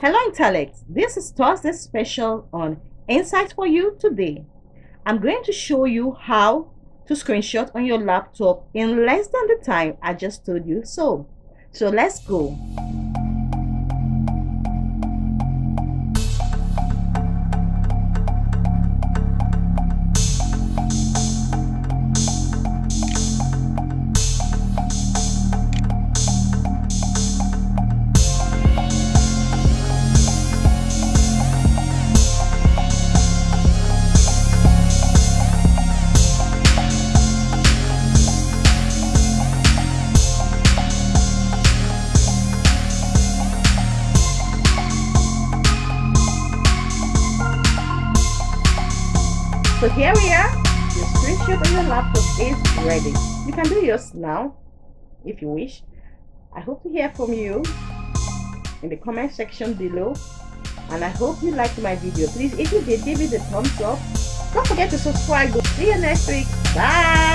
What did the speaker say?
Hello intellect, this is Thursday special on Insight for you today. I'm going to show you how to screenshot on your laptop in less than the time I just told you so. So let's go. So here we are. Your screenshot on your laptop is ready. You can do yours now if you wish. I hope to hear from you in the comment section below. And I hope you liked my video. Please, if you did, give it a thumbs up. Don't forget to subscribe. See you next week. Bye.